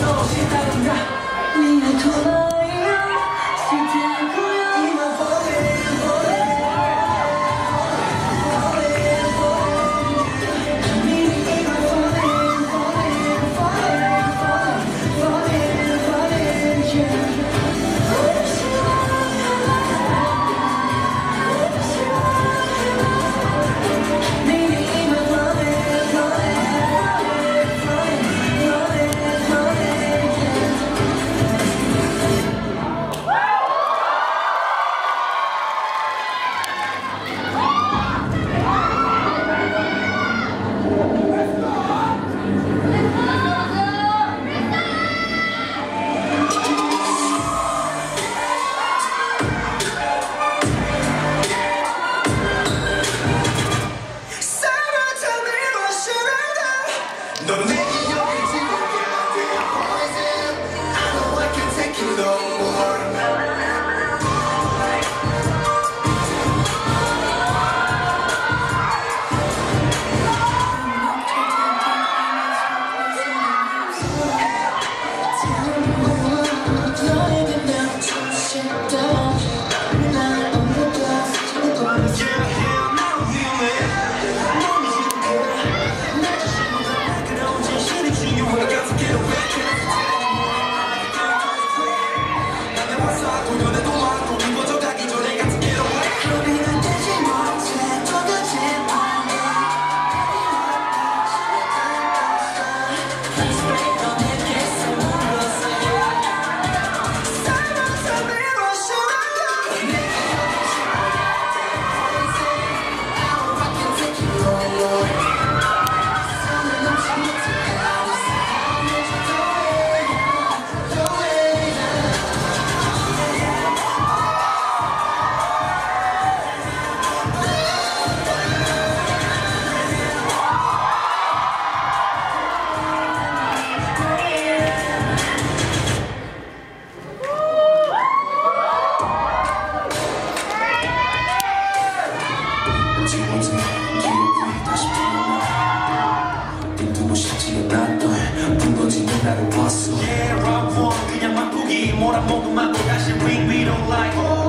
네 그 너에게 난 정신 지금은 기억이 다시 피어나 빈두고 싶지 않았던 붉어지는 나를 봤어 Yeah, round one 그냥 맛보기 몰아먹은 맛도 다시 ring we don't like Because